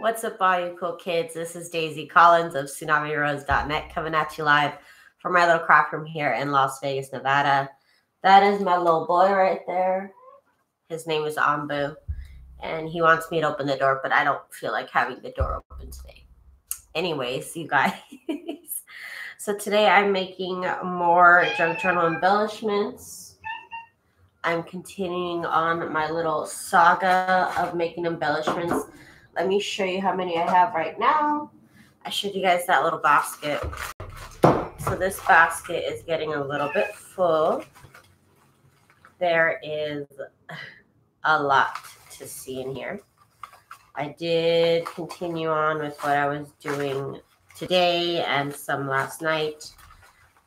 What's up, all you cool kids? This is Daisy Collins of TsunamiRose.net coming at you live from my little craft room here in Las Vegas, Nevada. That is my little boy right there. His name is Ambu, and he wants me to open the door, but I don't feel like having the door open today. Anyways, you guys. so today I'm making more junk journal embellishments. I'm continuing on my little saga of making embellishments let me show you how many I have right now. I showed you guys that little basket. So this basket is getting a little bit full. There is a lot to see in here. I did continue on with what I was doing today and some last night.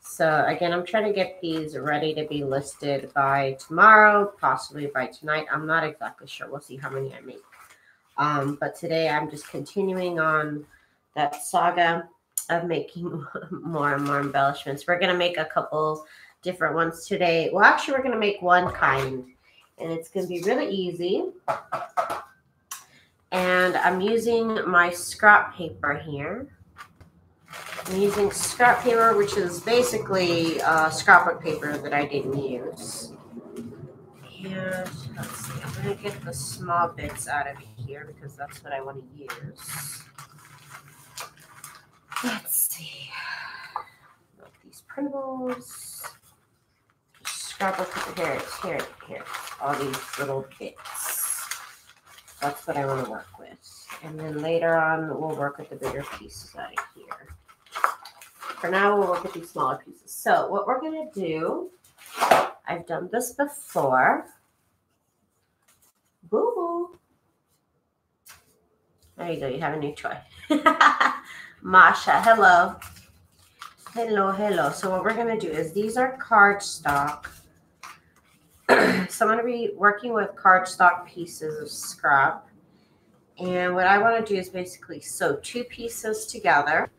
So again, I'm trying to get these ready to be listed by tomorrow, possibly by tonight. I'm not exactly sure. We'll see how many I make. Um, but today I'm just continuing on that saga of making more and more embellishments. We're going to make a couple different ones today. Well, actually, we're going to make one kind, and it's going to be really easy. And I'm using my scrap paper here. I'm using scrap paper, which is basically uh, scrapbook paper that I didn't use. And let's see, I'm going to get the small bits out of here because that's what I want to use. Let's see. these printables. Scrapbook here, here, here. All these little bits. That's what I want to work with. And then later on, we'll work with the bigger pieces out of here. For now, we'll work with these smaller pieces. So what we're going to do I've done this before. Boo boo. There you go. You have a new toy. Masha, hello. Hello, hello. So what we're going to do is these are cardstock. so I'm going to be working with cardstock pieces of scrap. And what I want to do is basically sew two pieces together.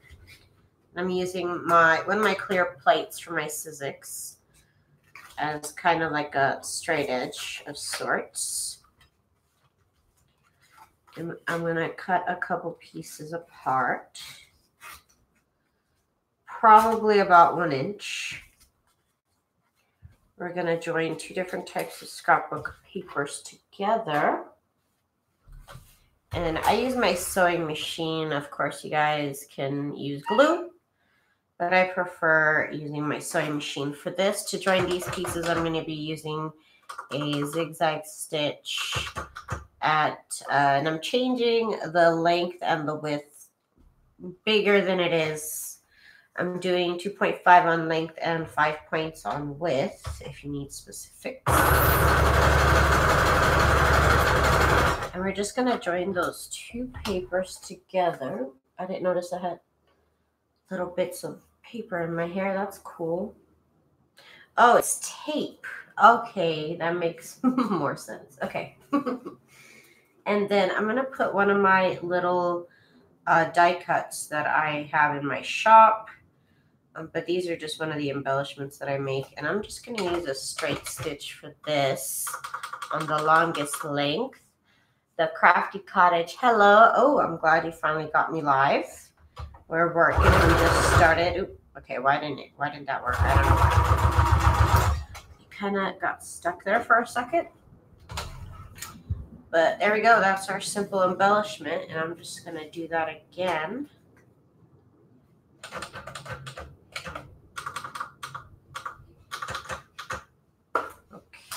I'm using my one of my clear plates for my Sizzix as kind of like a straight edge of sorts. And I'm going to cut a couple pieces apart, probably about one inch. We're going to join two different types of scrapbook papers together. And I use my sewing machine. Of course, you guys can use glue but I prefer using my sewing machine. For this, to join these pieces, I'm going to be using a zigzag stitch at, uh, and I'm changing the length and the width bigger than it is. I'm doing 2.5 on length and 5 points on width if you need specifics. And we're just going to join those two papers together. I didn't notice I had little bits of paper in my hair. That's cool. Oh, it's tape. Okay, that makes more sense. Okay. and then I'm going to put one of my little uh, die cuts that I have in my shop. Um, but these are just one of the embellishments that I make. And I'm just going to use a straight stitch for this on the longest length. The Crafty Cottage. Hello. Oh, I'm glad you finally got me live. We're working. We just started. Ooh, okay, why didn't it? Why didn't that work? I don't know why. It kind of got stuck there for a second. But there we go. That's our simple embellishment. And I'm just going to do that again.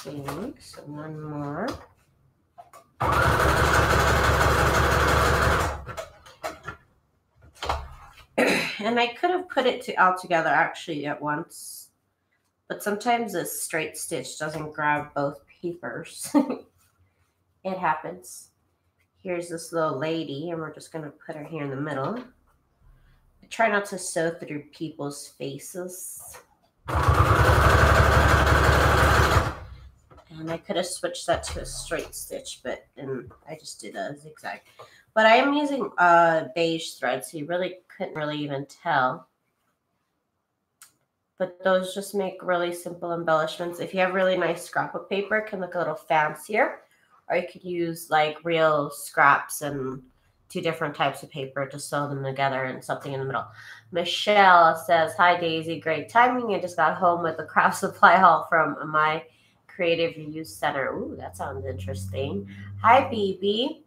Okay, so one more. And I could have put it to, all together actually at once, but sometimes a straight stitch doesn't grab both papers. it happens. Here's this little lady, and we're just going to put her here in the middle. I try not to sew through people's faces. And I could have switched that to a straight stitch, but then I just did a zigzag. But I am using uh, beige thread, so you really couldn't really even tell. But those just make really simple embellishments. If you have really nice scrapbook paper, it can look a little fancier. Or you could use like real scraps and two different types of paper to sew them together and something in the middle. Michelle says, Hi Daisy, great timing. I just got home with a craft supply haul from my Creative Use Center. Ooh, that sounds interesting. Hi BB.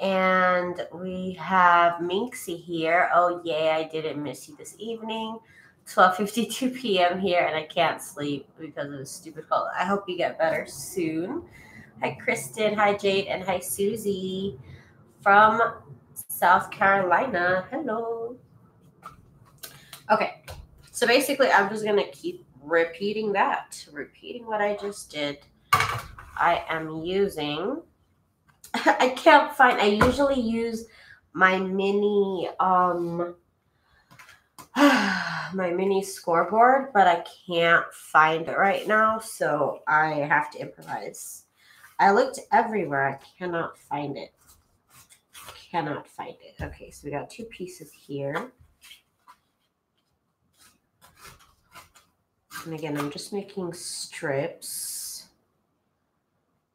And we have Minxie here. Oh yay, I didn't miss you this evening. 12:52 p.m. here, and I can't sleep because of the stupid cold. I hope you get better soon. Hi, Kristen. Hi, Jade, and hi, Susie from South Carolina. Hello. Okay, so basically, I'm just gonna keep repeating that, repeating what I just did. I am using. I can't find. I usually use my mini um my mini scoreboard, but I can't find it right now, so I have to improvise. I looked everywhere. I cannot find it. Cannot find it. Okay, so we got two pieces here. And again, I'm just making strips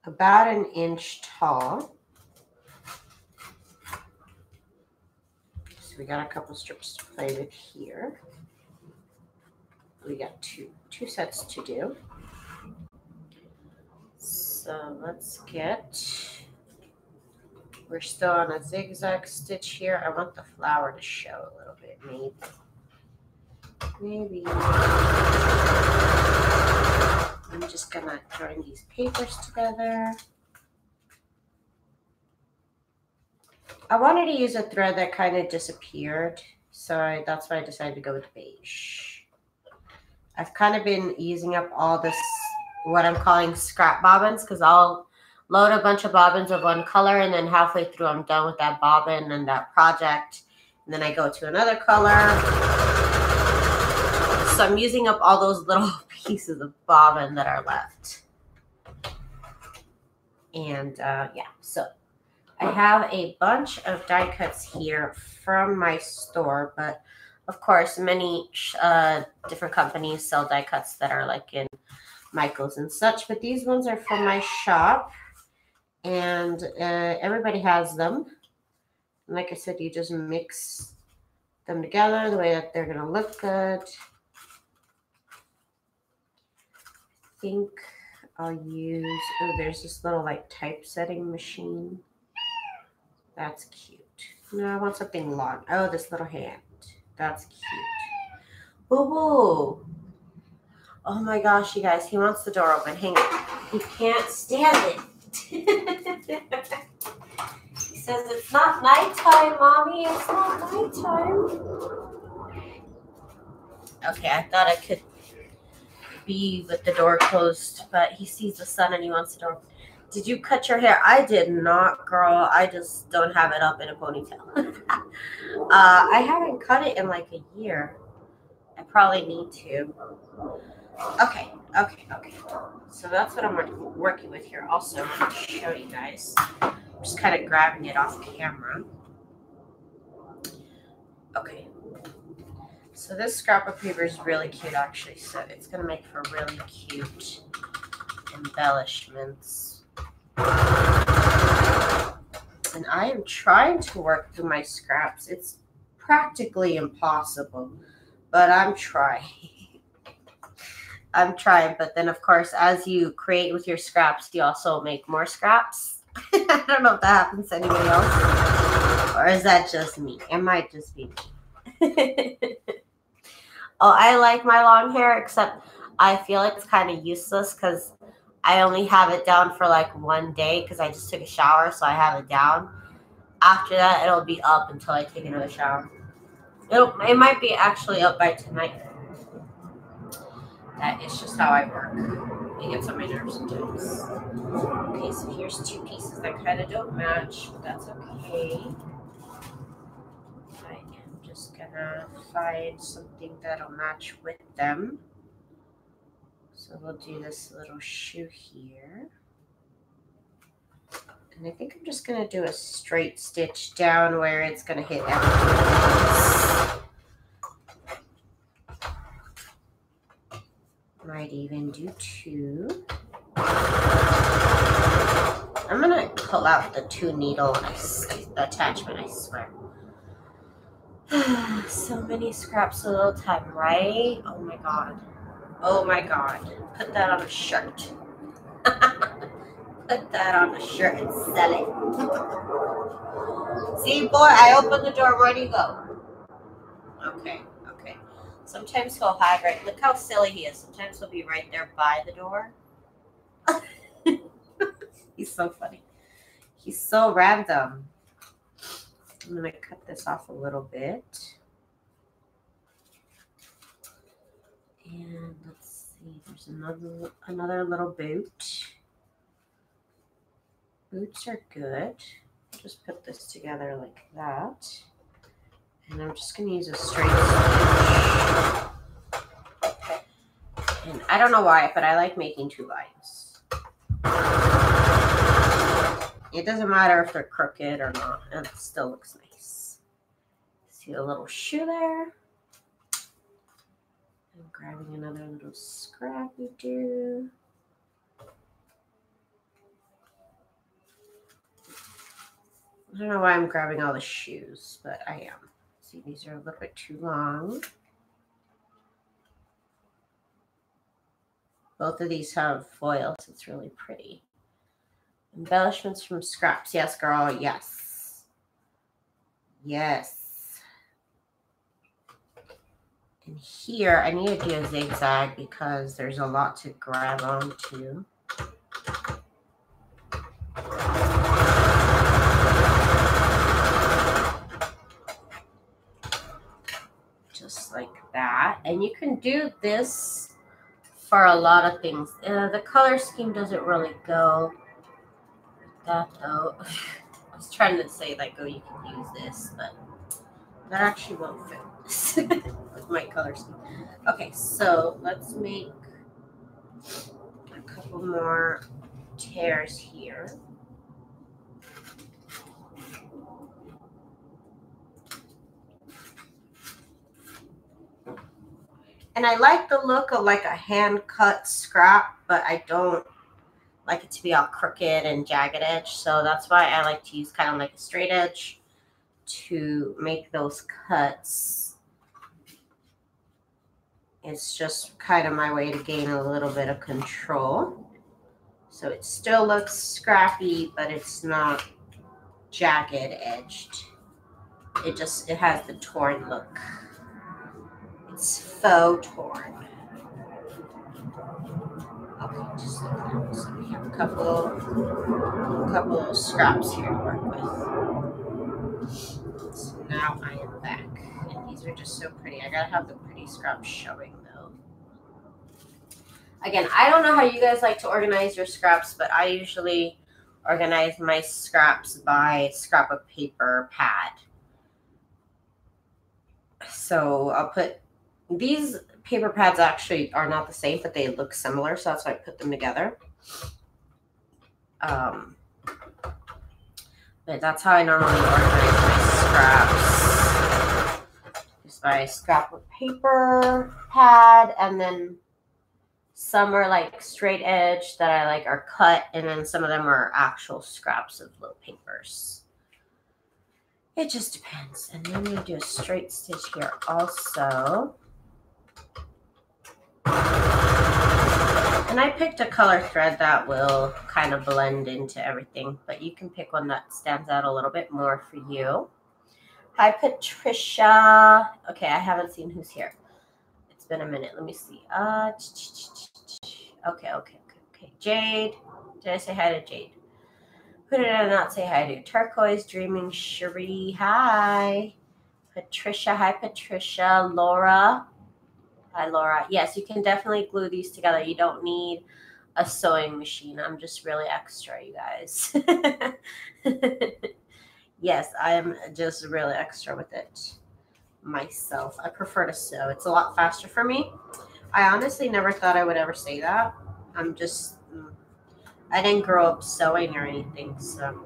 about an inch tall. So we got a couple strips to play with here. We got two two sets to do. So let's get, we're still on a zigzag stitch here. I want the flower to show a little bit, maybe. Maybe. I'm just gonna join these papers together. I wanted to use a thread that kind of disappeared, so I, that's why I decided to go with beige. I've kind of been using up all this, what I'm calling scrap bobbins, because I'll load a bunch of bobbins of one color, and then halfway through I'm done with that bobbin and that project, and then I go to another color. So I'm using up all those little pieces of bobbin that are left. And uh, yeah, so I have a bunch of die cuts here from my store, but of course, many uh, different companies sell die cuts that are like in Michaels and such, but these ones are from my shop, and uh, everybody has them. And like I said, you just mix them together the way that they're going to look good. I think I'll use, oh, there's this little like typesetting machine. That's cute. No, I want something long. Oh, this little hand. That's cute. Boo boo. Oh my gosh, you guys, he wants the door open. Hang on. He can't stand it. he says it's not nighttime, mommy. It's not nighttime. Okay, I thought I could be with the door closed, but he sees the sun and he wants the door open. Did you cut your hair? I did not, girl. I just don't have it up in a ponytail. uh, I haven't cut it in like a year. I probably need to. Okay, okay, okay. So that's what I'm working with here. Also, to show you guys. I'm just kind of grabbing it off camera. Okay. So this scrap of paper is really cute, actually. So it's going to make for really cute embellishments. And I am trying to work through my scraps. It's practically impossible, but I'm trying. I'm trying, but then of course, as you create with your scraps, you also make more scraps. I don't know if that happens to anybody else, or is that just me? It might just be me. oh, I like my long hair, except I feel like it's kind of useless because I only have it down for like one day because I just took a shower, so I have it down. After that, it'll be up until I take another shower. It'll, it might be actually up by tonight. That is just how I work. It gets on my nerves sometimes. Okay, so here's two pieces that kind of don't match, but that's okay. I am just gonna find something that'll match with them. So we'll do this little shoe here. And I think I'm just going to do a straight stitch down where it's going to hit everything Might even do two. I'm going to pull out the two needle attachment, I swear. so many scraps a little time, right? Oh my god. Oh my god. Put that on a shirt. Put that on a shirt and sell it. See, boy, I open the door. Where do you go? Okay, okay. Sometimes he'll hide right. Look how silly he is. Sometimes he'll be right there by the door. He's so funny. He's so random. I'm going to cut this off a little bit. And let's see, there's another another little boot. Boots are good. Just put this together like that. And I'm just going to use a straight. And I don't know why, but I like making two lines. It doesn't matter if they're crooked or not, and it still looks nice. See a little shoe there. I'm grabbing another little scrappy do. I don't know why I'm grabbing all the shoes, but I am. See, these are a little bit too long. Both of these have foils. It's really pretty. Embellishments from scraps. Yes, girl. Yes. Yes. And here, I need to do a zigzag because there's a lot to grab onto. Just like that. And you can do this for a lot of things. Uh, the color scheme doesn't really go that though. I was trying to say like, oh, you can use this, but that actually won't fit with my color scheme. Okay, so let's make a couple more tears here. And I like the look of like a hand cut scrap, but I don't like it to be all crooked and jagged edge. So that's why I like to use kind of like a straight edge to make those cuts. It's just kind of my way to gain a little bit of control. So it still looks scrappy, but it's not jagged edged. It just, it has the torn look. It's faux torn. Okay, just. So we have a couple, a couple scraps here to work with. So now I am back, these are just so pretty. I gotta have the pretty scraps showing though. Again, I don't know how you guys like to organize your scraps, but I usually organize my scraps by scrap of paper pad. So I'll put these paper pads actually are not the same, but they look similar. So that's why I put them together. Um, but that's how I normally organize my scraps. By scrap of paper pad and then some are like straight edge that I like are cut and then some of them are actual scraps of little papers. It just depends. And then we do a straight stitch here also. And I picked a color thread that will kind of blend into everything, but you can pick one that stands out a little bit more for you. Hi, Patricia. Okay, I haven't seen who's here. It's been a minute. Let me see. Uh, okay, okay, okay, okay. Jade. Did I say hi to Jade? Who did I not say hi to? Turquoise Dreaming Cherie. Hi. Patricia. Hi, Patricia. Laura. Hi, Laura. Yes, you can definitely glue these together. You don't need a sewing machine. I'm just really extra, you guys. yes, I am just really extra with it myself. I prefer to sew. It's a lot faster for me. I honestly never thought I would ever say that. I'm just, mm, I didn't grow up sewing or anything, so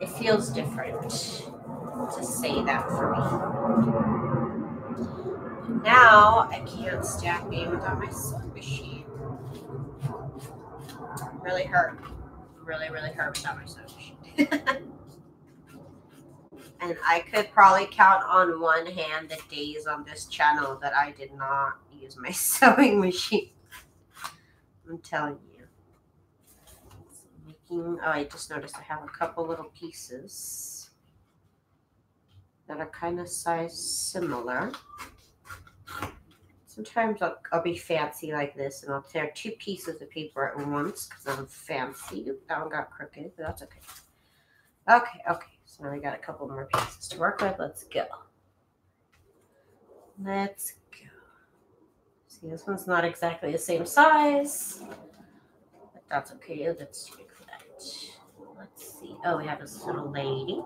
it feels different to say that for me. Now I can't stack being without my sewing machine. Really hurt. really, really hurt without my sewing machine. and I could probably count on one hand the days on this channel that I did not use my sewing machine. I'm telling you. making, oh, I just noticed I have a couple little pieces that are kind of size similar. Sometimes I'll, I'll be fancy like this and I'll tear two pieces of paper at once because I'm fancy. That one got crooked, but that's okay. Okay, okay. So now we got a couple more pieces to work with. Let's go. Let's go. See, this one's not exactly the same size, but that's okay. Too big that. Let's see. Oh, we have this little lady.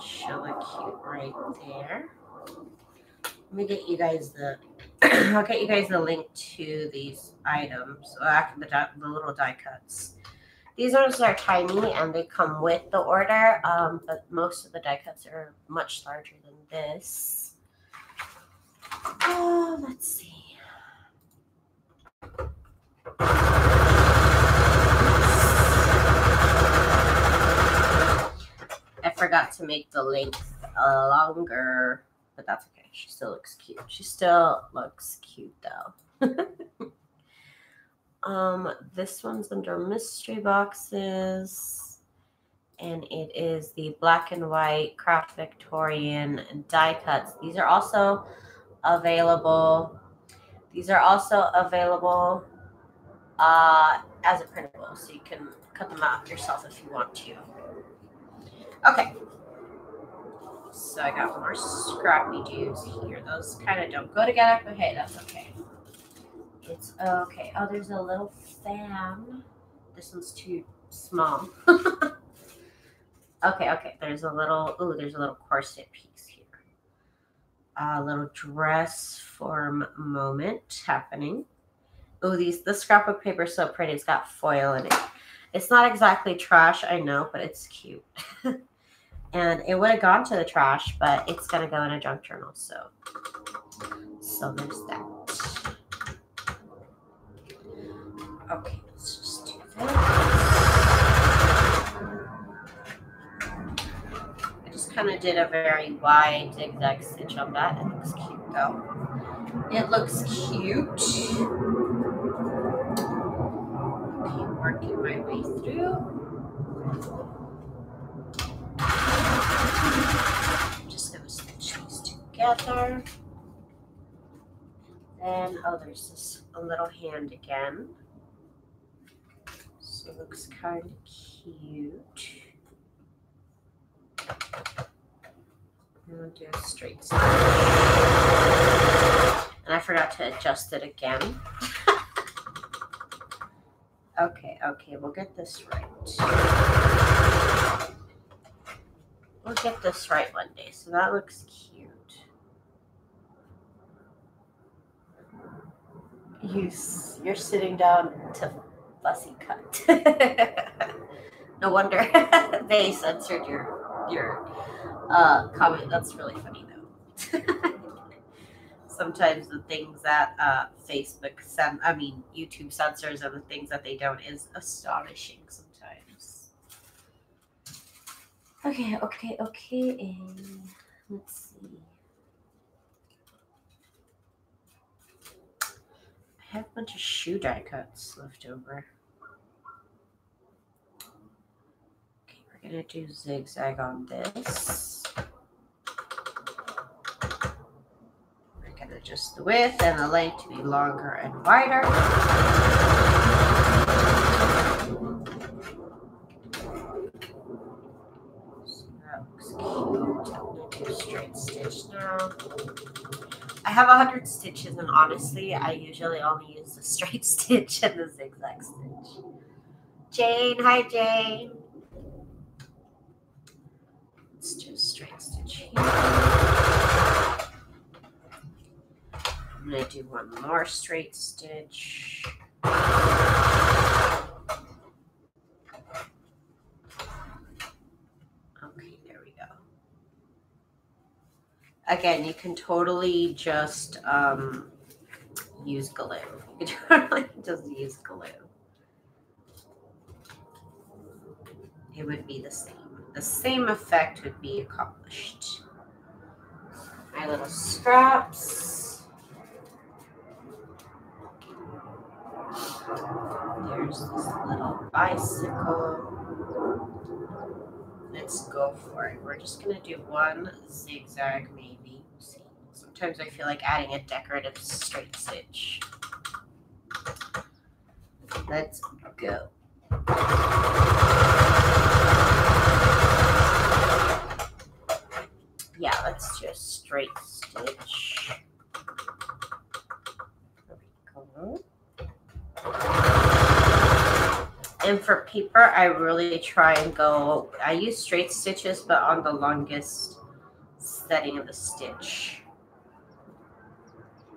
Show it cute right there. Let me get you guys the. I'll get you guys the link to these items. After the the little die cuts. These ones are tiny and they come with the order, um, but most of the die cuts are much larger than this. Oh, let's see. I forgot to make the length longer, but that's okay. She still looks cute. She still looks cute though. um, this one's under mystery boxes, and it is the black and white kraft Victorian die cuts. These are also available. These are also available uh, as a printable, so you can cut them out yourself if you want to. Okay. So I got more scrappy dudes here. Those kind of don't go together, but hey, that's okay. It's okay. Oh, there's a little fan. This one's too small. okay, okay. There's a little, oh, there's a little corset piece here. A little dress form moment happening. Oh, these, the scrapbook paper is so pretty. It's got foil in it. It's not exactly trash, I know, but it's cute. and it would have gone to the trash, but it's gonna go in a junk journal. So, so there's that. Okay, let's just do this. I just kind of did a very wide zigzag stitch on that. It looks cute though. It looks cute. Working my way through. Just together. Then, oh, there's this a little hand again. It looks kind of cute. And will do a straight stitch. And I forgot to adjust it again. okay, okay, we'll get this right. We'll get this right one day. So that looks cute. You, you're sitting down to fussy cut. no wonder they censored your your uh, comment. That's really funny though. Sometimes the things that uh, Facebook send, I mean YouTube censors, and the things that they don't is astonishing. Sometimes. Okay, okay, okay. And let's see. I have a bunch of shoe die cuts left over. We're gonna do zigzag on this. We're gonna adjust the width and the length to be longer and wider. straight stitch now. I have a hundred stitches and honestly I usually only use the straight stitch and the zigzag stitch. Jane, hi Jane. Let's straight stitch here. I'm gonna do one more straight stitch. Okay, there we go. Again, you can totally just um, use glue. You can totally just use glue. it would be the same. The same effect would be accomplished. My little scraps. There's this little bicycle. Let's go for it. We're just gonna do one zigzag maybe. See. Sometimes I feel like adding a decorative straight stitch. Let's go. Yeah, let's do a straight stitch. And for paper, I really try and go, I use straight stitches, but on the longest setting of the stitch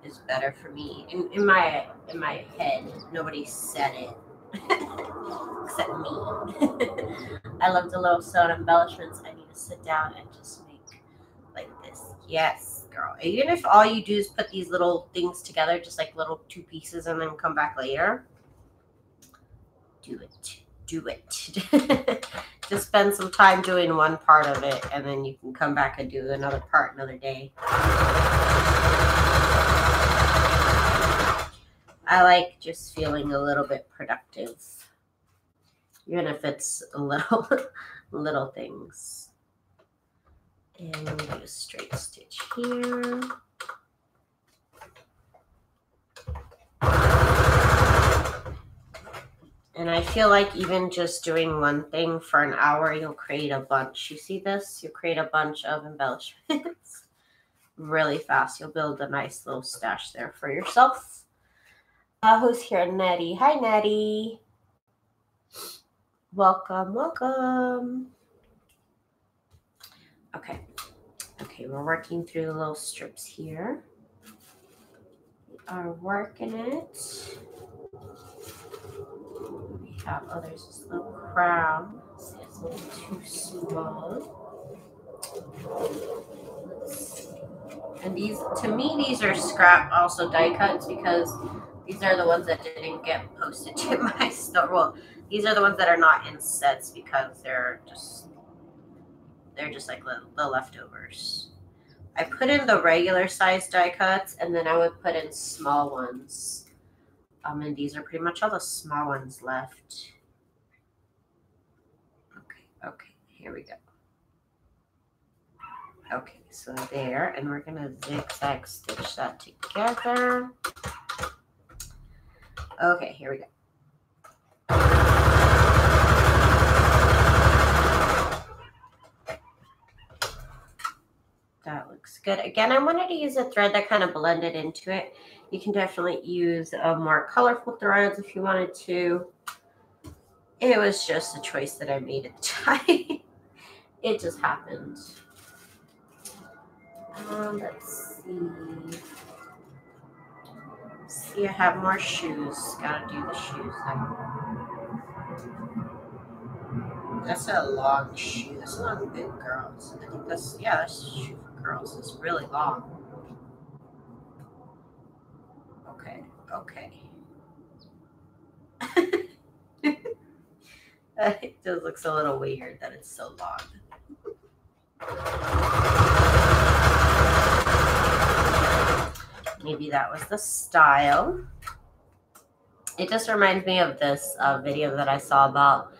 is better for me. In, in my in my head, nobody said it except me. I love the little sewed embellishments. I need to sit down and just. Yes, girl. Even if all you do is put these little things together, just like little two pieces, and then come back later do it. Do it. Just spend some time doing one part of it and then you can come back and do another part another day. I like just feeling a little bit productive. Even if it's little little things. And we'll do a straight stitch here. And I feel like even just doing one thing for an hour, you'll create a bunch. You see this? You create a bunch of embellishments really fast. You'll build a nice little stash there for yourself. Uh, who's here? Nettie. Hi, Nettie. Welcome, welcome. Okay. Okay, we're working through the little strips here. We are working it We have. Oh, there's this little crown. See, it's a little too small. And these, to me, these are scrap also die cuts because these are the ones that didn't get posted to my store. Well, these are the ones that are not in sets because they're just, they're just like the, the leftovers. I put in the regular size die cuts and then I would put in small ones um, and these are pretty much all the small ones left. Okay, okay, here we go. Okay, so there, and we're gonna zigzag stitch that together. Okay, here we go. That looks good. Again, I wanted to use a thread that kind of blended into it. You can definitely use uh, more colorful threads if you wanted to. It was just a choice that I made at the time. it just happened. Um, let's see. See, I have more shoes. Gotta do the shoes. That's a long shoe. That's a big girls. I think that's yeah, that's a shoe girls. It's really long. Okay, okay. it just looks a little weird that it's so long. Maybe that was the style. It just reminds me of this uh, video that I saw about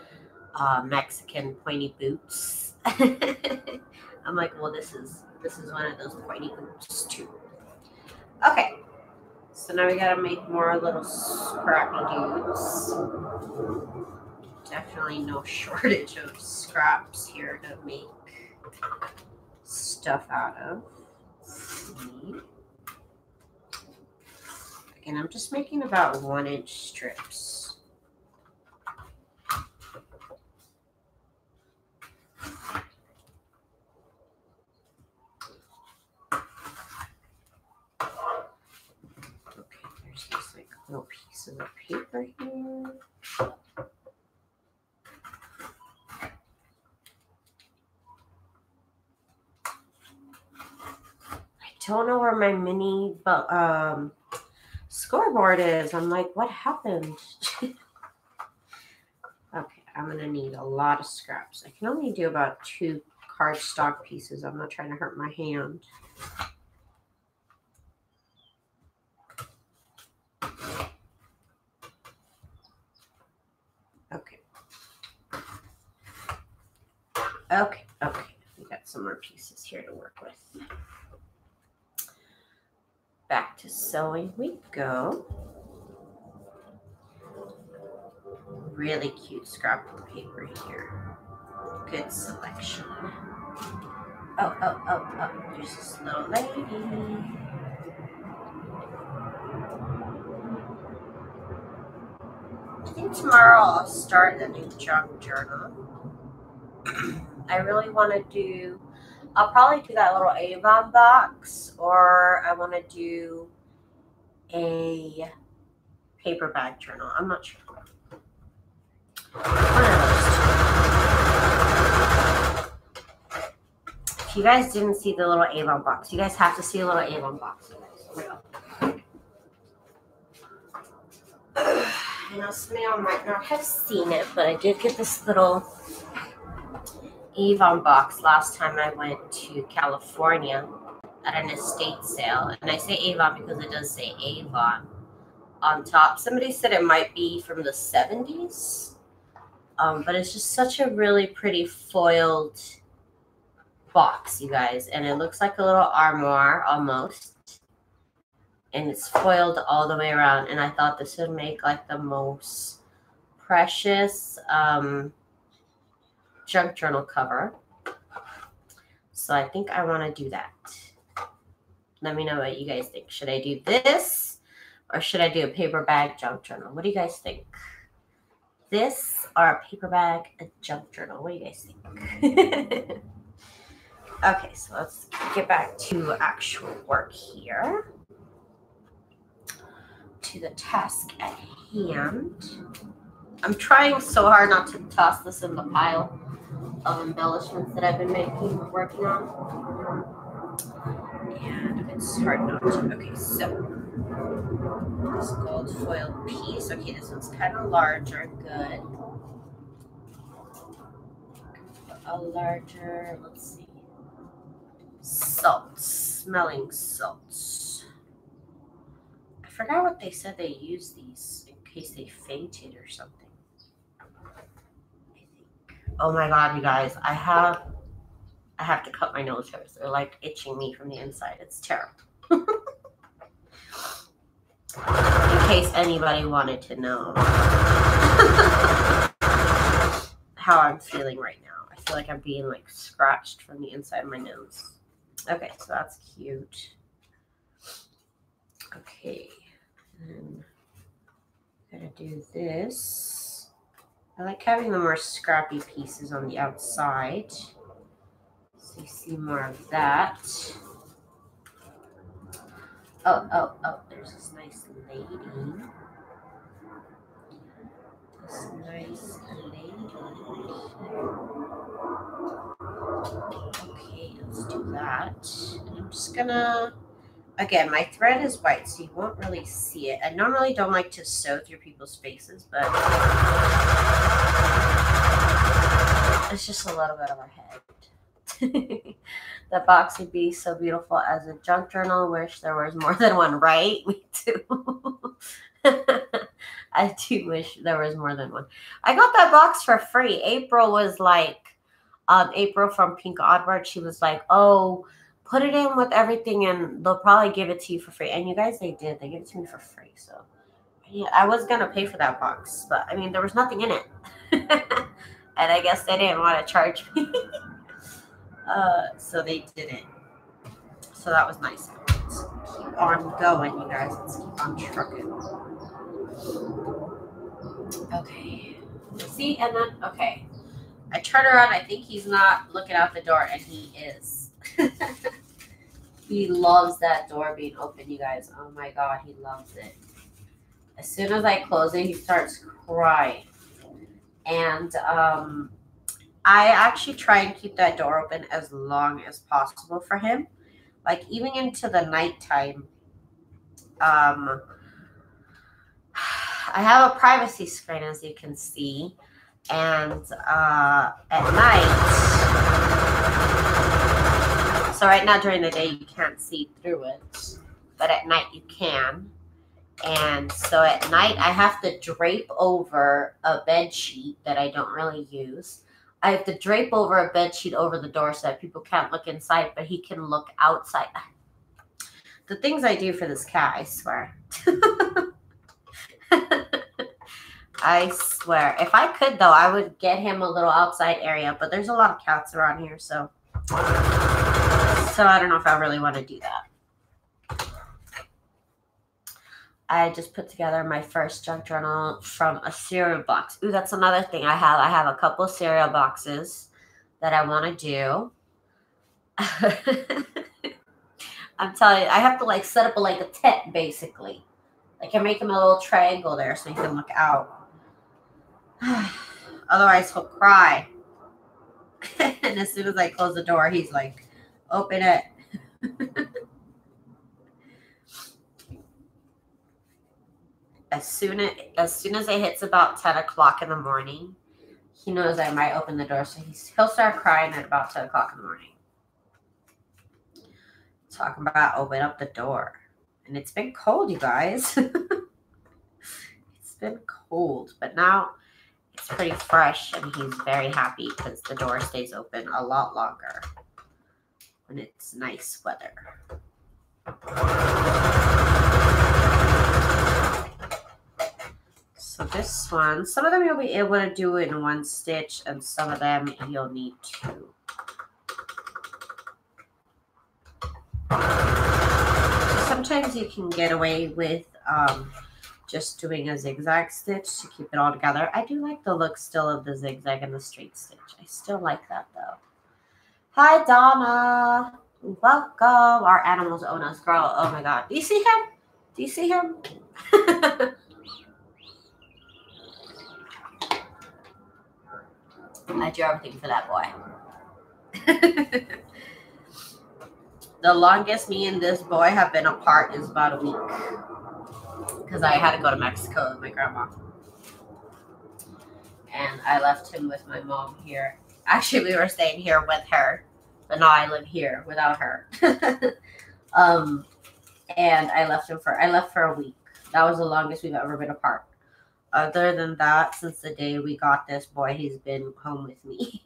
uh, Mexican pointy boots. I'm like, well, this is this is one of those pointy boots too. Okay, so now we gotta make more little scrappy dudes. Definitely no shortage of scraps here to make stuff out of. Again, I'm just making about one inch strips. Paper here. I don't know where my mini but um scoreboard is. I'm like, what happened? okay, I'm to need a lot of scraps. I can only do about two cardstock pieces. I'm not trying to hurt my hand. Okay. Okay, okay. We got some more pieces here to work with. Back to sewing we go. Really cute scrap of paper here. Good selection. Oh, oh, oh, oh, there's this little lady. I think tomorrow I'll start a new junk journal. I really want to do, I'll probably do that little Avon box, or I want to do a paper bag journal. I'm not sure. If you guys didn't see the little Avon box, you guys have to see a little Avon box. I know some of y'all might not have seen it, but I did get this little Avon box last time I went to California at an estate sale. And I say Avon because it does say Avon on top. Somebody said it might be from the 70s. Um, but it's just such a really pretty foiled box, you guys. And it looks like a little armoire almost. And it's foiled all the way around. And I thought this would make like the most precious um, junk journal cover. So I think I want to do that. Let me know what you guys think. Should I do this or should I do a paper bag junk journal? What do you guys think? This or a paper bag, a junk journal? What do you guys think? okay, so let's get back to actual work here. To the task at hand. I'm trying so hard not to toss this in the pile of embellishments that I've been making, working on. And it's hard not to. Okay, so this gold foil piece. Okay, this one's kind of larger. Good. A larger, let's see. Salts, smelling salts. I forgot what they said they use these in case they fainted or something. Oh my god, you guys, I have I have to cut my nose hairs. They're like itching me from the inside. It's terrible. in case anybody wanted to know how I'm feeling right now. I feel like I'm being like scratched from the inside of my nose. Okay, so that's cute. Okay, and I'm gonna do this. I like having the more scrappy pieces on the outside. So you see more of that. Oh, oh, oh, there's this nice lady. This nice lady. Okay, let's do that. And I'm just gonna again, my thread is white, so you won't really see it. I normally don't like to sew through people's faces, but it's just a little bit of our head. the box would be so beautiful as a junk journal. Wish there was more than one, right? Me too. I do wish there was more than one. I got that box for free. April was like, um, April from Pink Oddbird, she was like, oh, put it in with everything and they'll probably give it to you for free. And you guys, they did. They gave it to me for free. So yeah, I was going to pay for that box, but I mean, there was nothing in it. And I guess they didn't want to charge me. uh, so they didn't. So that was nice. Let's keep on going, you guys. Let's keep on trucking. Okay. See, and then, okay. I turn around. I think he's not looking out the door, and he is. he loves that door being open, you guys. Oh my god, he loves it. As soon as I close it, he starts crying. And um, I actually try and keep that door open as long as possible for him. Like even into the nighttime. Um, I have a privacy screen, as you can see. And uh, at night, so right now during the day you can't see through it, but at night you can. And so at night I have to drape over a bed sheet that I don't really use. I have to drape over a bed sheet over the door so that people can't look inside, but he can look outside. The things I do for this cat, I swear. I swear. If I could, though, I would get him a little outside area, but there's a lot of cats around here, so. So I don't know if I really want to do that. I just put together my first junk journal from a cereal box. Ooh, that's another thing I have. I have a couple cereal boxes that I want to do. I'm telling you, I have to like set up a, like a tent basically. Like I make him a little triangle there so he can look out. Otherwise, he'll cry. and as soon as I close the door, he's like, Open it. as soon as as soon as it hits about 10 o'clock in the morning, he knows I might open the door, so he's, he'll start crying at about 10 o'clock in the morning. Talking about open up the door. And it's been cold, you guys. it's been cold, but now it's pretty fresh and he's very happy because the door stays open a lot longer when it's nice weather. So this one, some of them you'll be able to do in one stitch and some of them you'll need two. sometimes you can get away with um, just doing a zigzag stitch to keep it all together. I do like the look still of the zigzag and the straight stitch. I still like that though. Hi, Donna. Welcome. Our animals own us, girl. Oh my God. Do you see him? Do you see him? I do everything for that boy. the longest me and this boy have been apart is about a week because I had to go to Mexico with my grandma. And I left him with my mom here. Actually, we were staying here with her but now I live here without her. um, and I left him for I left for a week. That was the longest we've ever been apart. Other than that, since the day we got this boy, he's been home with me.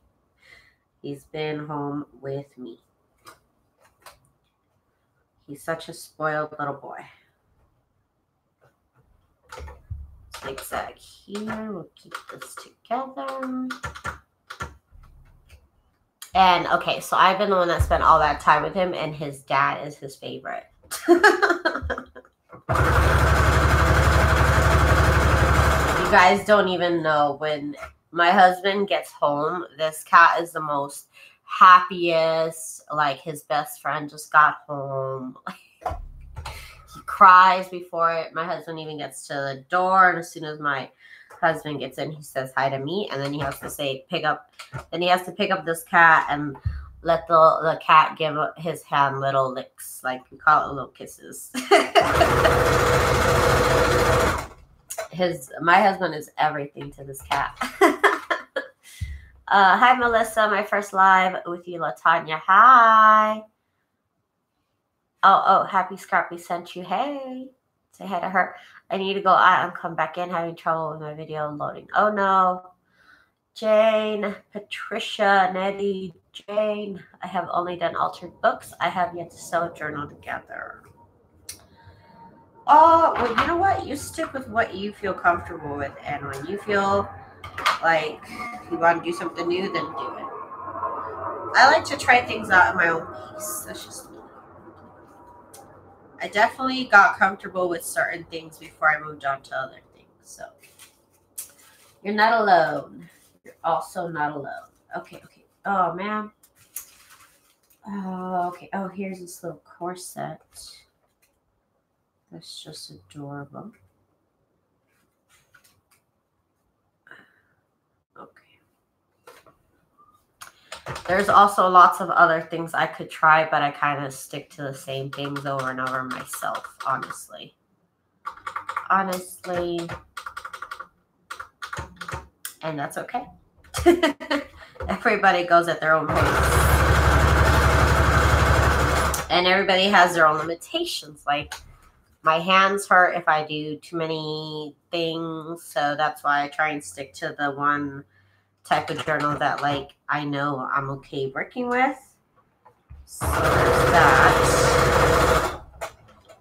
he's been home with me. He's such a spoiled little boy. Zigzag here. We'll keep this together. And okay, so I've been the one that spent all that time with him, and his dad is his favorite. guys don't even know when my husband gets home, this cat is the most happiest. Like his best friend just got home. he cries before it. My husband even gets to the door, and as soon as my husband gets in, he says hi to me, and then he has to say pick up. Then he has to pick up this cat and let the the cat give his hand little licks, like we call it little kisses. his my husband is everything to this cat. uh, hi Melissa, my first live with you, Latanya. Hi. Oh, oh, happy Scrappy sent you. Hey, say hi to her. I need to go out and come back in, having trouble with my video loading. Oh no. Jane, Patricia, Nettie, Jane. I have only done altered books. I have yet to sew a journal together. Oh, well, you know what? You stick with what you feel comfortable with. And when you feel like you want to do something new, then do it. I like to try things out at my own pace. That's just I definitely got comfortable with certain things before I moved on to other things. So you're not alone. You're also not alone. Okay, okay. Oh man. Oh, okay. Oh, here's this little corset. That's just adorable. Okay. There's also lots of other things I could try, but I kind of stick to the same things over and over myself, honestly. Honestly. And that's okay. everybody goes at their own pace. And everybody has their own limitations. Like my hands hurt if I do too many things. So that's why I try and stick to the one type of journal that like I know I'm okay working with. So that.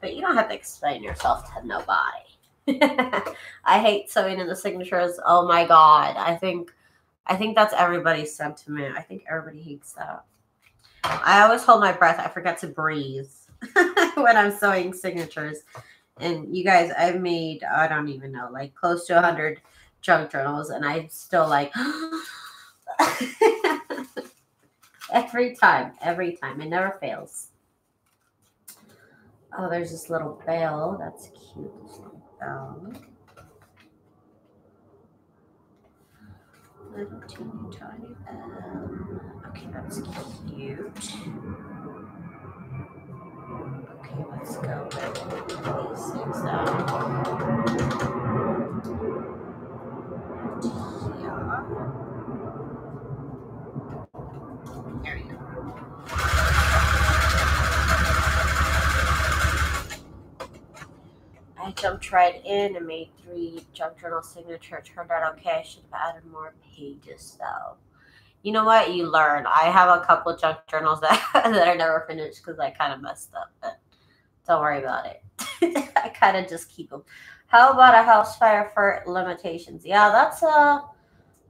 But you don't have to explain yourself to nobody. I hate sewing in the signatures. Oh my god. I think I think that's everybody's sentiment. I think everybody hates that. I always hold my breath. I forget to breathe when I'm sewing signatures. And you guys, I've made, I don't even know, like close to 100 junk journals, and I'm still like, every time, every time. It never fails. Oh, there's this little bell. That's cute. Little teeny tiny bell. Okay, that's cute. Okay, let's go with these things out. There we go. I jumped right in and made three junk journal signature. Turned out okay. I should have added more pages though. You know what? You learn. I have a couple junk journals that, that are never finished because I kind of messed up, but don't worry about it. I kind of just keep them. How about a house fire for limitations? Yeah, that's a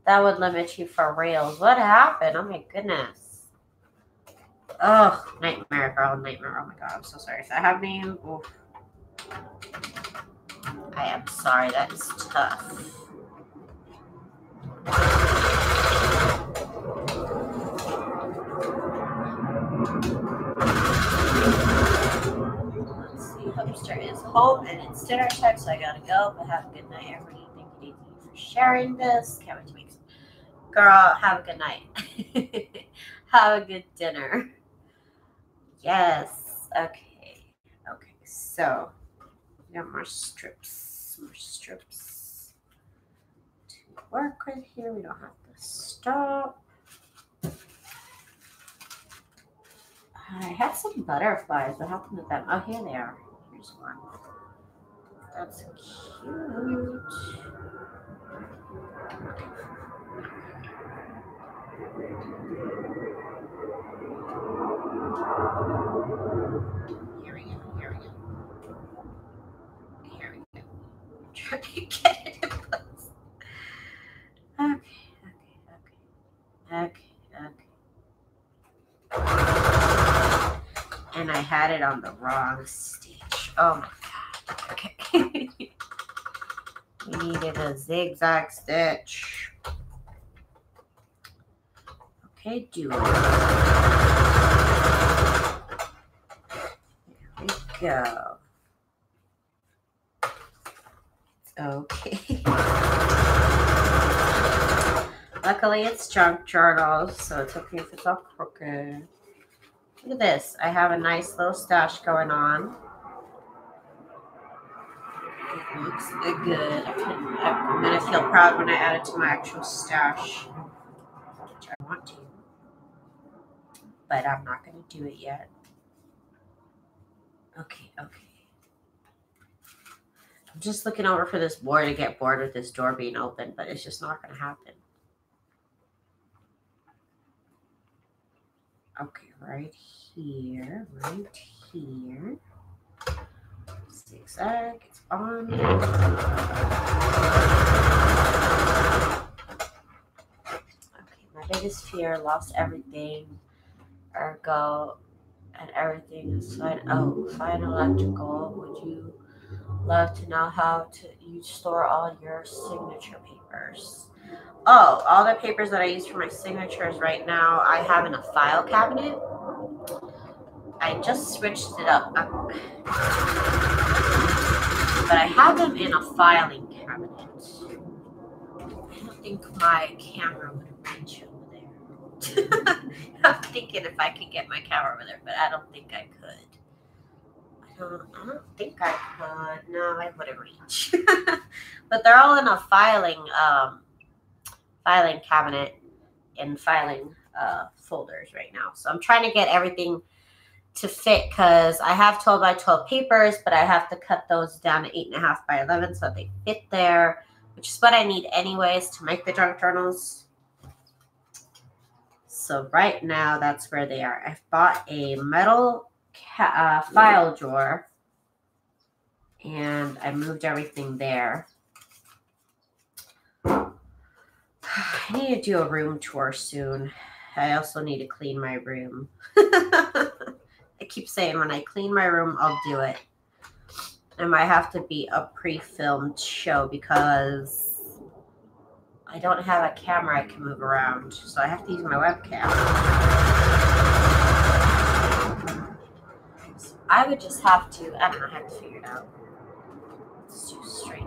that would limit you for reals. What happened? Oh my goodness. Oh, nightmare, girl, nightmare. Oh my god, I'm so sorry. Is that happening? Oof. I am sorry, that is tough. Let's see, Home and it's dinner time, so I gotta go. But have a good night, everybody. Thank you, thank you for sharing this. Can't wait to make some. Girl, have a good night. have a good dinner. Yes. Okay. Okay. So, we got more strips. More strips to work with here. We don't have to stop. I had some butterflies. What happened to them? Oh, here they are. Here's. That's cute. Here we go. Here we go. Here we go. Try to get it in place. Okay. Okay. Okay. Okay. Okay. And I had it on the wrong stitch. Oh my god. Okay. we needed a zigzag stitch. Okay, do it. There we go. Okay. Luckily, it's junk journals, so it's okay if it's all crooked. Look at this. I have a nice little stash going on. It looks good. I'm going to feel proud when I add it to my actual stash, which I want to. But I'm not going to do it yet. Okay, okay. I'm just looking over for this board to get bored with this door being open, but it's just not going to happen. Okay, right here, right here. Zigzag, on. Okay, my biggest fear, lost everything. Ergo, and everything is fine. Oh, fine electrical. Would you love to know how to you store all your signature papers? Oh, all the papers that I use for my signatures right now, I have in a file cabinet. I just switched it up. But I have them in a filing cabinet. I don't think my camera would reach over there. I'm thinking if I could get my camera over there, but I don't think I could. I don't, I don't think I could. No, I wouldn't reach. but they're all in a filing um, filing cabinet and filing uh, folders right now. So I'm trying to get everything to fit because I have 12 by 12 papers, but I have to cut those down to 8.5 by 11 so they fit there, which is what I need anyways to make the junk journals. So right now, that's where they are. I've bought a metal uh, file drawer and I moved everything there. I need to do a room tour soon. I also need to clean my room. I keep saying when I clean my room, I'll do it. It might have to be a pre-filmed show because I don't have a camera I can move around. So I have to use my webcam. So I would just have to, I don't know, I have to figure it out. Let's do straight.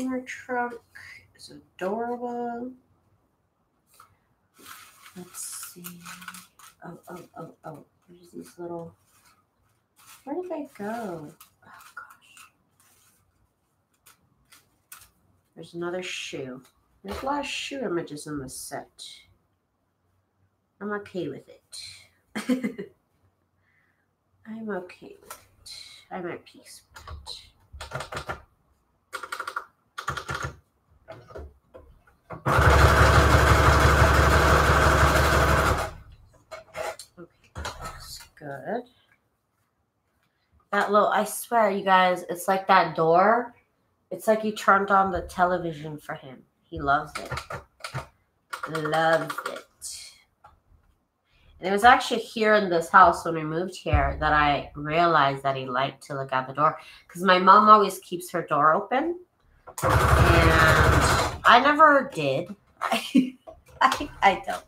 Little trunk is adorable. Let's see. Oh, oh, oh, oh. There's these little. Where did they go? Oh, gosh. There's another shoe. There's a lot of shoe images in this set. I'm okay with it. I'm okay with it. I'm at peace with it. Good. That little, I swear, you guys, it's like that door. It's like you turned on the television for him. He loves it. Loves it. And it was actually here in this house when we moved here that I realized that he liked to look out the door. Because my mom always keeps her door open. And I never did. I, I don't.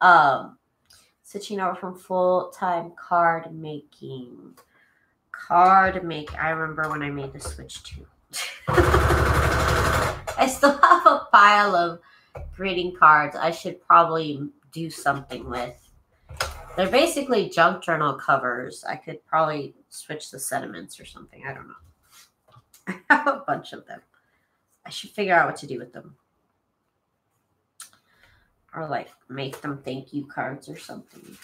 Um, switching over from full-time card making. Card make. I remember when I made the switch too. I still have a pile of greeting cards I should probably do something with. They're basically junk journal covers. I could probably switch the sentiments or something. I don't know. I have a bunch of them. I should figure out what to do with them or like make them thank you cards or something.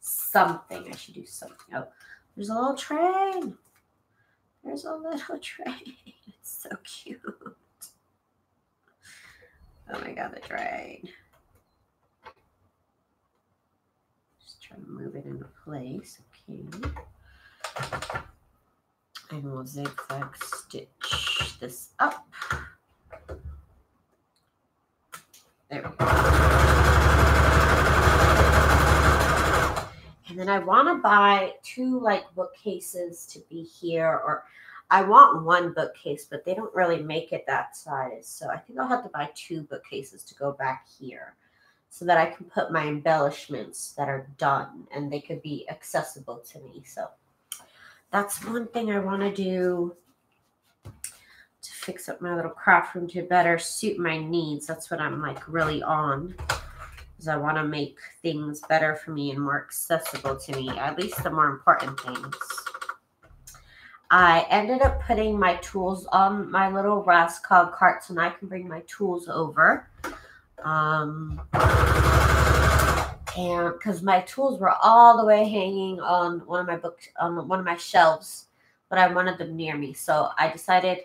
Something. I should do something. Oh, there's a little train. There's a little train. It's so cute. Oh my god, the train. Just trying to move it into place. Okay. And we'll zigzag stitch this up. There we go. And then I want to buy two like bookcases to be here, or I want one bookcase, but they don't really make it that size. So I think I'll have to buy two bookcases to go back here so that I can put my embellishments that are done and they could be accessible to me. So that's one thing I want to do to fix up my little craft room to better suit my needs. That's what I'm like really on. Is I want to make things better for me and more accessible to me, at least the more important things. I ended up putting my tools on my little Raskog cart so now I can bring my tools over. Um, and because my tools were all the way hanging on one of my books on one of my shelves, but I wanted them near me. So I decided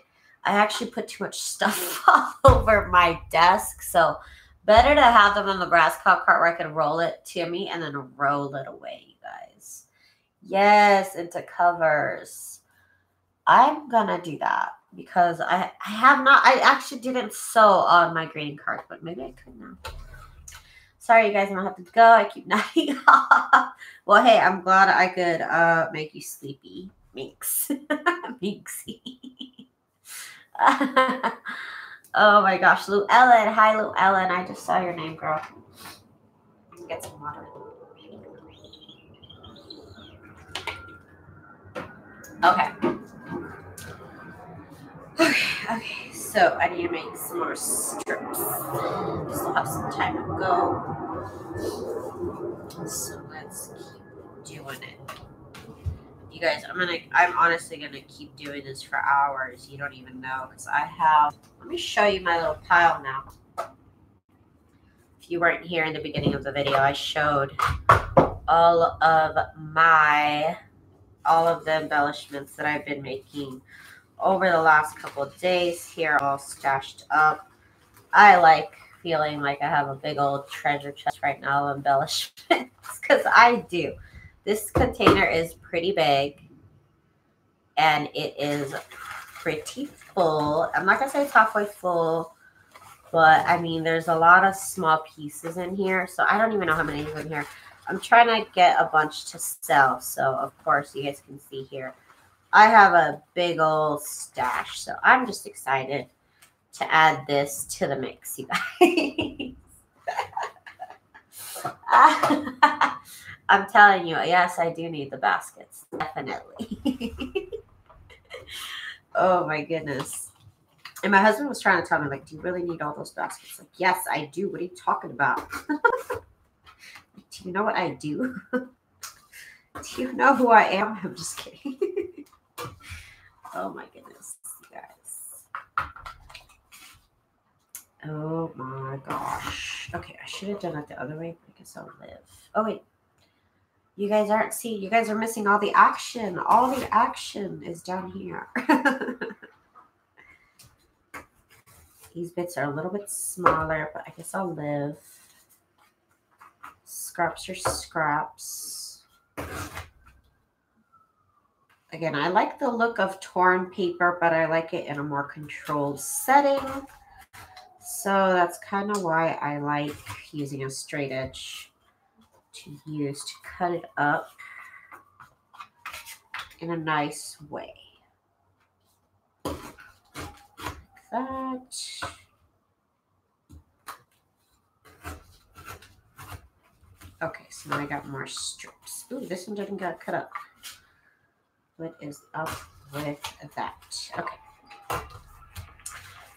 I actually put too much stuff all over my desk. So better to have them in the Raskog cart where I can roll it to me and then roll it away, you guys. Yes, into covers. I'm gonna do that because I, I have not I actually didn't sew on my greeting card, but maybe I could now. Sorry, you guys, I'm gonna have to go. I keep nodding off. well, hey, I'm glad I could uh make you sleepy. Minx. Minxy. oh my gosh, Lou Ellen. Hi, Lou Ellen. I just saw your name, girl. Get some water. Okay. okay, okay. so I need to make some more strips. Still have some time to go. So let's keep doing it. You guys, I'm gonna, I'm honestly gonna keep doing this for hours. You don't even know because I have, let me show you my little pile now. If you weren't here in the beginning of the video, I showed all of my, all of the embellishments that I've been making over the last couple of days here all stashed up. I like feeling like I have a big old treasure chest right now of embellishments because I do. This container is pretty big and it is pretty full. I'm not going to say it's halfway full, but I mean, there's a lot of small pieces in here. So I don't even know how many is in here. I'm trying to get a bunch to sell. So, of course, you guys can see here I have a big old stash, so I'm just excited to add this to the mix, you guys. I'm telling you, yes, I do need the baskets, definitely. oh my goodness. And my husband was trying to tell me, like, do you really need all those baskets? Like, yes, I do. What are you talking about? do you know what I do? do you know who I am? I'm just kidding. Oh my goodness, guys. Oh my gosh. Okay, I should have done it the other way. I guess I'll live. Oh wait. You guys aren't seeing You guys are missing all the action. All the action is down here. These bits are a little bit smaller, but I guess I'll live. Scraps are scraps. Again, I like the look of torn paper, but I like it in a more controlled setting. So that's kind of why I like using a straight edge to use to cut it up in a nice way. Like that. Okay, so now I got more strips. Ooh, this one didn't get cut up. What is up with that? Okay.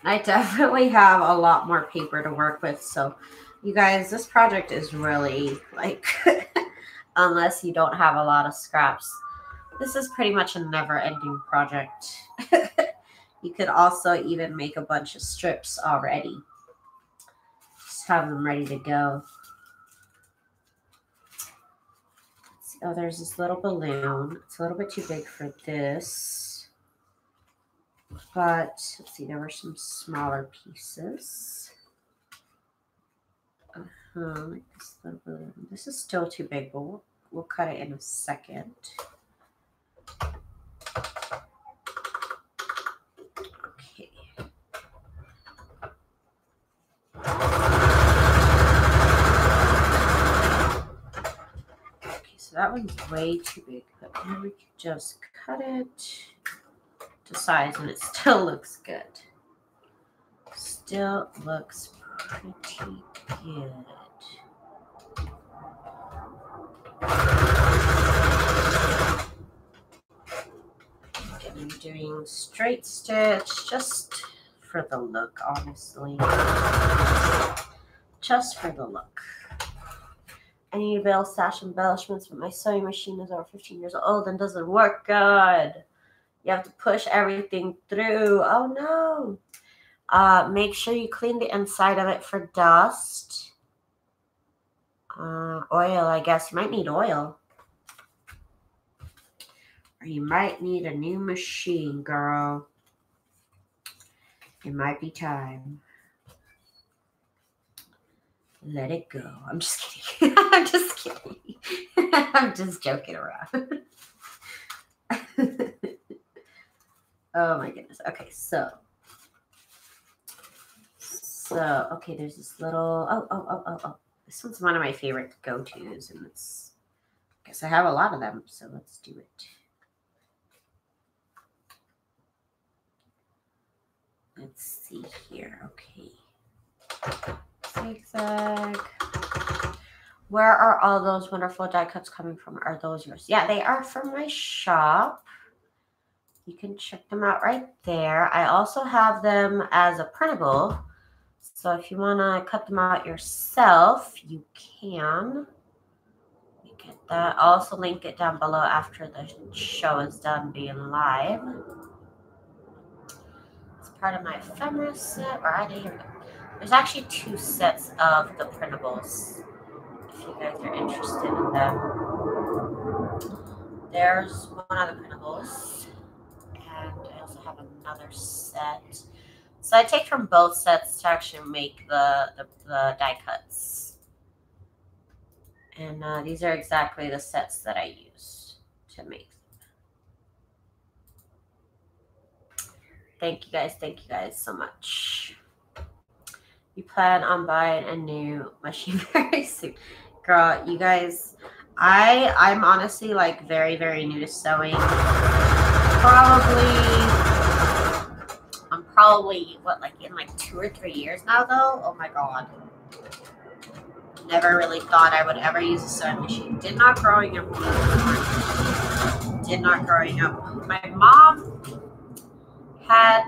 I definitely have a lot more paper to work with. So you guys, this project is really like, unless you don't have a lot of scraps, this is pretty much a never ending project. you could also even make a bunch of strips already. Just have them ready to go. Oh, there's this little balloon. It's a little bit too big for this. But let's see, there were some smaller pieces. Um, like this is still too big, but we'll, we'll cut it in a second. okay so that one's way too big, but we can just cut it to size and it still looks good. Still looks pretty good. I'm doing straight stitch just for the look, honestly. Just for the look. I need a build stash embellishments, but my sewing machine is over 15 years old and doesn't work good. You have to push everything through. Oh no. Uh, make sure you clean the inside of it for dust. Uh, oil, I guess. You might need oil. Or you might need a new machine, girl. It might be time. Let it go. I'm just kidding. I'm just kidding. I'm just joking around. oh my goodness. Okay, so so okay, there's this little oh oh oh oh oh. This one's one of my favorite go-tos, and it's I guess I have a lot of them, so let's do it. Let's see here. Okay zigzag. Where are all those wonderful die cuts coming from? Are those yours? Yeah, they are from my shop. you can check them out right there. I also have them as a printable. So if you want to cut them out yourself, you can. Get that. I'll also link it down below after the show is done being live. It's part of my ephemera set. Right here. There's actually two sets of the printables. If you guys are interested in them. There's one of the printables. And I also have another set. So I take from both sets to actually make the, the, the die cuts. And uh, these are exactly the sets that I use to make Thank you guys. Thank you guys so much. You plan on buying a new machine very soon. Girl, you guys, I I'm honestly like very, very new to sewing. Probably probably what like in like two or three years now though. Oh my god. Never really thought I would ever use a sewing machine. Did not growing up. Did not growing up. My mom had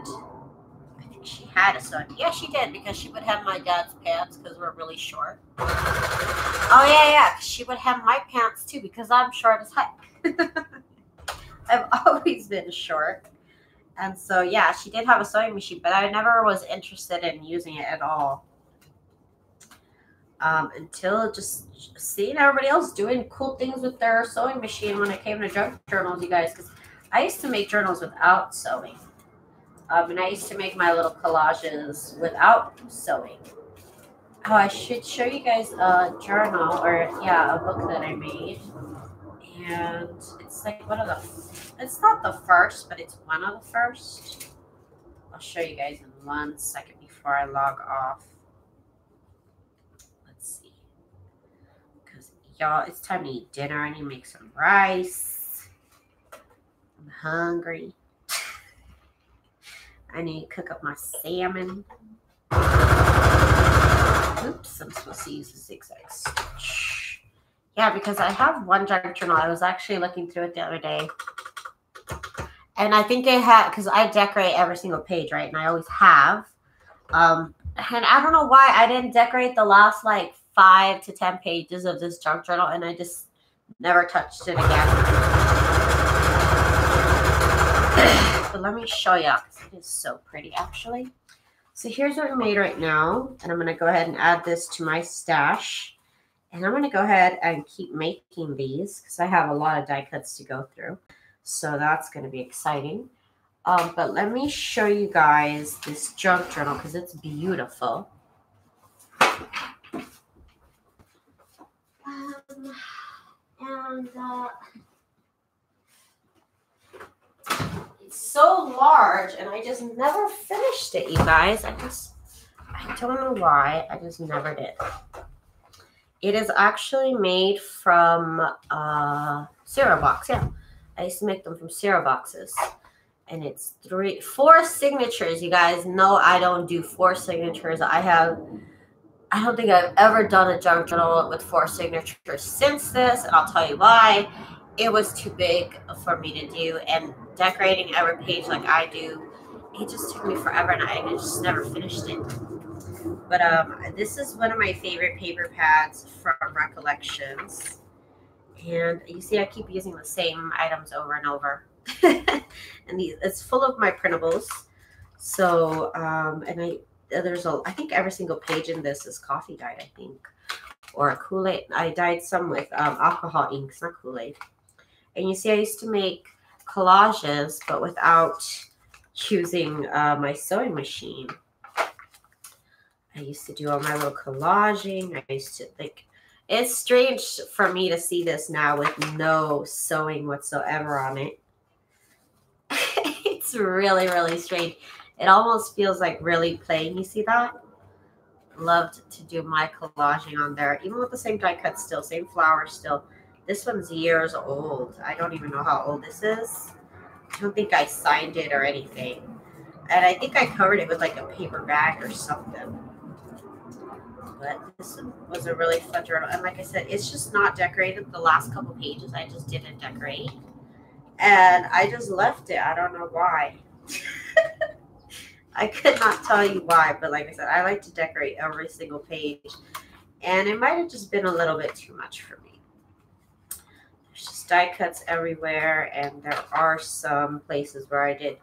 I think she had a sewing. Yeah, she did because she would have my dad's pants because we're really short. Oh yeah, yeah. She would have my pants too because I'm short as heck. I've always been short. And so, yeah, she did have a sewing machine, but I never was interested in using it at all. Um, until just seeing everybody else doing cool things with their sewing machine when it came to junk journals, you guys. Because I used to make journals without sewing. Um, and I used to make my little collages without sewing. Oh, I should show you guys a journal or, yeah, a book that I made. And it's like one of the it's not the first, but it's one of the first. I'll show you guys in one second before I log off. Let's see. Because, y'all, it's time to eat dinner. I need to make some rice. I'm hungry. I need to cook up my salmon. Oops, I'm supposed to use a zigzag stitch. Yeah, because I have one junk journal. I was actually looking through it the other day. And I think I had because I decorate every single page, right? And I always have. Um, and I don't know why I didn't decorate the last like five to ten pages of this junk journal, and I just never touched it again. but let me show you it is so pretty actually. So here's what I made right now, and I'm gonna go ahead and add this to my stash. And I'm gonna go ahead and keep making these because I have a lot of die cuts to go through. So that's going to be exciting. Um, but let me show you guys this junk journal because it's beautiful. Um, and uh, it's so large, and I just never finished it, you guys. I just, I don't know why. I just never did. It is actually made from uh, cereal box, yeah. I used to make them from cereal boxes. And it's three, four signatures. You guys know I don't do four signatures. I have, I don't think I've ever done a junk journal with four signatures since this. And I'll tell you why. It was too big for me to do. And decorating every page like I do, it just took me forever. And I just never finished it. But um, this is one of my favorite paper pads from Recollections. And you see, I keep using the same items over and over. and these, it's full of my printables. So, um, and I, there's a, I think every single page in this is coffee dyed, I think, or Kool-Aid. I dyed some with um, alcohol inks, not Kool-Aid. And you see, I used to make collages, but without using uh, my sewing machine. I used to do all my little collaging. I used to like it's strange for me to see this now with no sewing whatsoever on it. it's really, really strange. It almost feels like really plain. You see that? Loved to do my collaging on there, even with the same die cut still, same flower still. This one's years old. I don't even know how old this is. I don't think I signed it or anything. And I think I covered it with like a paper bag or something but this was a really fun journal. And like I said, it's just not decorated. The last couple pages I just didn't decorate. and I just left it. I don't know why. I could not tell you why, but like I said, I like to decorate every single page. And it might have just been a little bit too much for me. There's just die cuts everywhere, and there are some places where I did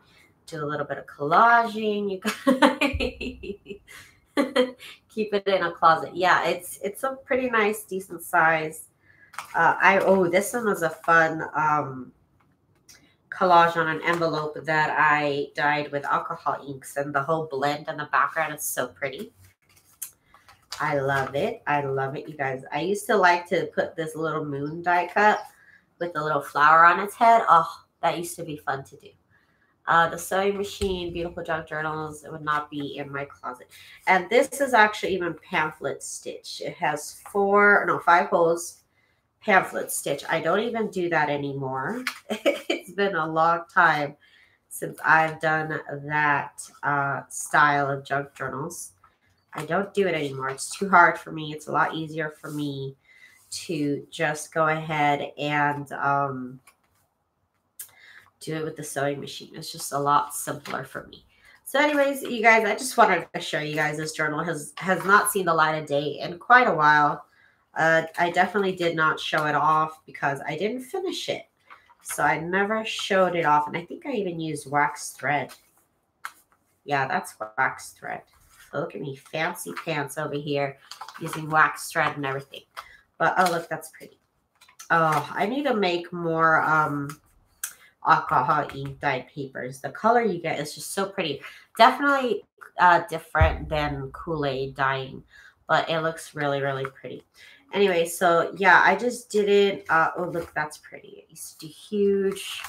do a little bit of collaging. You guys keep it in a closet. Yeah, it's it's a pretty nice, decent size. Uh, I oh, this one was a fun um, collage on an envelope that I dyed with alcohol inks, and the whole blend in the background is so pretty. I love it. I love it, you guys. I used to like to put this little moon die cut with a little flower on its head. Oh, that used to be fun to do. Uh, the sewing machine, beautiful junk journals, it would not be in my closet. And this is actually even pamphlet stitch. It has four, no, five holes pamphlet stitch. I don't even do that anymore. it's been a long time since I've done that uh, style of junk journals. I don't do it anymore. It's too hard for me. It's a lot easier for me to just go ahead and um, do it with the sewing machine. It's just a lot simpler for me. So anyways, you guys, I just wanted to show you guys this journal has has not seen the light of day in quite a while. Uh, I definitely did not show it off because I didn't finish it. So I never showed it off. And I think I even used wax thread. Yeah, that's wax thread. Look at me, fancy pants over here using wax thread and everything. But oh, look, that's pretty. Oh, I need to make more um, alcohol ink dyed papers. The color you get is just so pretty. Definitely uh, different than Kool-Aid dyeing, but it looks really, really pretty. Anyway, so yeah, I just didn't. Uh, oh, look, that's pretty. I used to do huge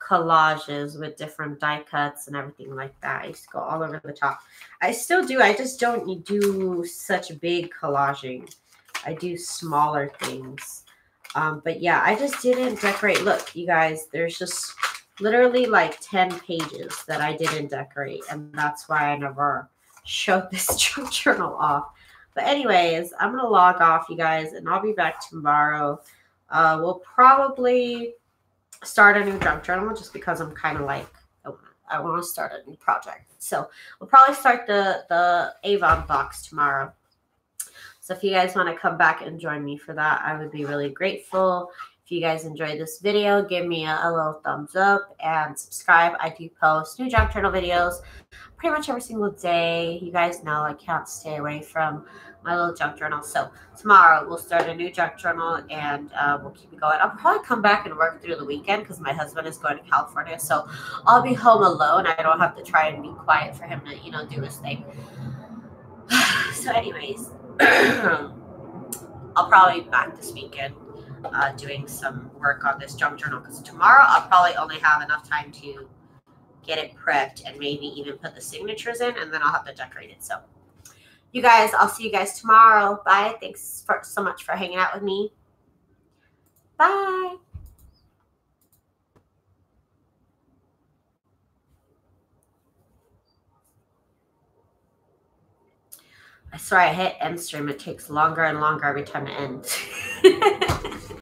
collages with different die cuts and everything like that. I used to go all over the top. I still do. I just don't do such big collaging. I do smaller things. Um, but yeah, I just didn't decorate. Look, you guys, there's just literally like 10 pages that I didn't decorate. And that's why I never showed this journal off. But anyways, I'm going to log off, you guys, and I'll be back tomorrow. Uh, we'll probably start a new junk journal just because I'm kind of like, I want to start a new project. So we'll probably start the, the Avon box tomorrow. So if you guys want to come back and join me for that, I would be really grateful. If you guys enjoyed this video, give me a, a little thumbs up and subscribe. I do post new junk journal videos pretty much every single day. You guys know I can't stay away from my little junk journal. So tomorrow we'll start a new junk journal and uh, we'll keep it going. I'll probably come back and work through the weekend because my husband is going to California. So I'll be home alone. I don't have to try and be quiet for him to, you know, do his thing. so anyways, I'll probably be back this weekend uh, doing some work on this junk journal because tomorrow I'll probably only have enough time to get it prepped and maybe even put the signatures in and then I'll have to decorate it. So you guys, I'll see you guys tomorrow. Bye. Thanks for, so much for hanging out with me. Bye. I I hit end stream. It takes longer and longer every time it ends.